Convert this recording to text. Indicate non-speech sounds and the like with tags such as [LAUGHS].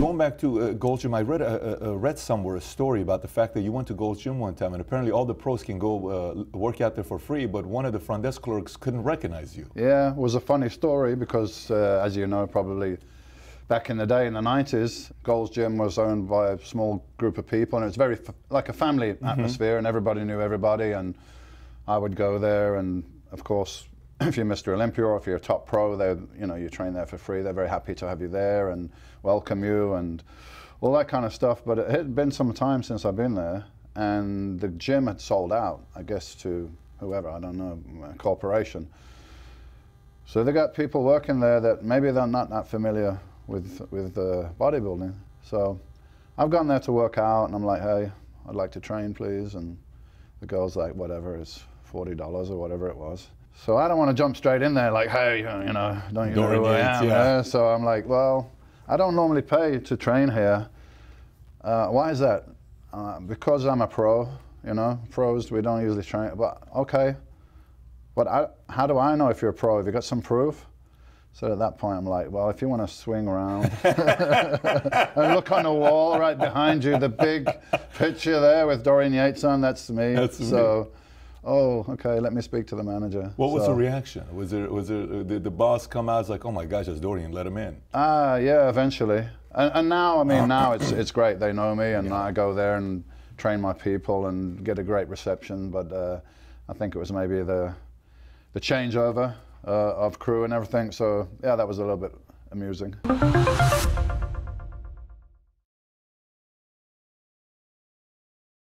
back to uh, Gold's Gym, I read, uh, uh, read somewhere a story about the fact that you went to Gold's Gym one time, and apparently all the pros can go uh, work out there for free, but one of the front desk clerks couldn't recognize you. Yeah, it was a funny story because, uh, as you know, probably back in the day in the 90s, Gold's Gym was owned by a small group of people, and it was very f- like a family Mm-hmm. atmosphere, and everybody knew everybody. And I would go there, and of course, [CLEARS THROAT] if you're Mr. Olympia or if you're a top pro, they you know you train there for free. They're very happy to have you there and welcome you and all that kind of stuff. But it had been some time since I've been there, and the gym had sold out, I guess, to whoever I don't know, a corporation. So they got people working there that maybe they're not that familiar with with uh, bodybuilding. So I've gone there to work out, and I'm like, hey, I'd like to train, please. And the girl's like, whatever, it's forty dollars or whatever it was. So I don't want to jump straight in there like, hey, you know, don't you know who I am? Yeah. So I'm like, well, I don't normally pay to train here. Uh, why is that? Uh, because I'm a pro. You know, pros we don't usually train. But okay, but I, how do I know if you're a pro? Have you got some proof? So at that point, I'm like, well, if you want to swing around [LAUGHS] and look on the wall right behind you, the big picture there with Dorian Yates on, that's me. That's me. So, oh, okay, let me speak to the manager. What was the reaction? Was there, was there, uh, did the boss come out, like, oh my gosh, it's Dorian, let him in? Ah, yeah, eventually. And, and now, I mean, now it's it's great. They know me, and I go there and train my people and get a great reception. But uh, I think it was maybe the the changeover uh, of crew and everything. So yeah, that was a little bit amusing.